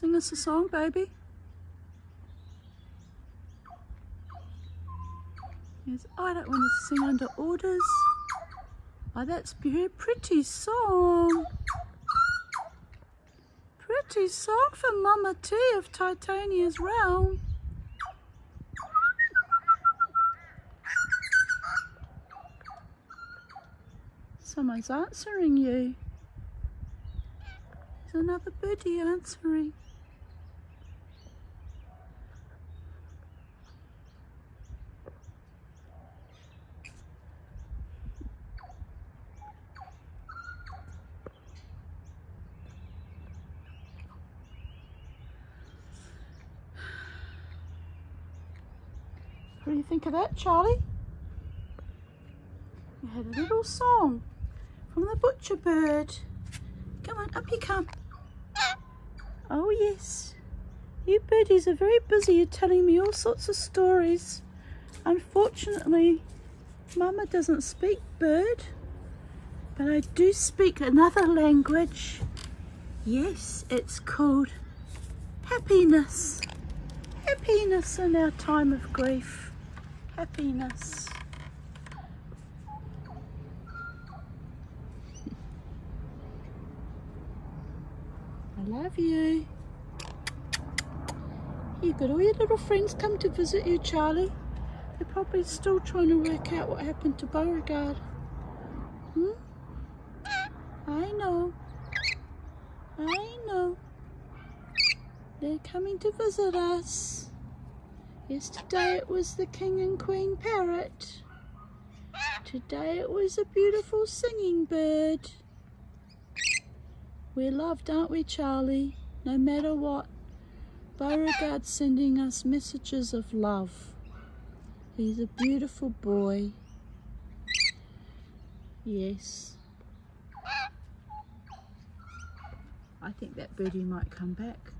Sing us a song, baby. Yes, I don't want to sing under orders. Oh, that's very pretty song. Pretty song for Mama T of Titania's Realm. Someone's answering you. There's another birdie answering. What do you think of that, Charlie? We had a little song from the butcher bird. Come on, up you come. Oh yes, you birdies are very busy. You're telling me all sorts of stories. Unfortunately, Mama doesn't speak bird, but I do speak another language. Yes, it's called happiness. Happiness in our time of grief. Happiness. I love you. You've got all your little friends come to visit you, Charlie. They're probably still trying to work out what happened to Beauregard. Hmm? I know. I know. They're coming to visit us. Yesterday it was the king and queen parrot. Today it was a beautiful singing bird. We're loved, aren't we, Charlie? No matter what. Beauregard's sending us messages of love. He's a beautiful boy. Yes. I think that birdie might come back.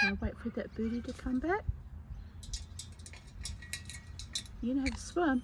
Shall I wait for that birdie to come back? You know how to swim.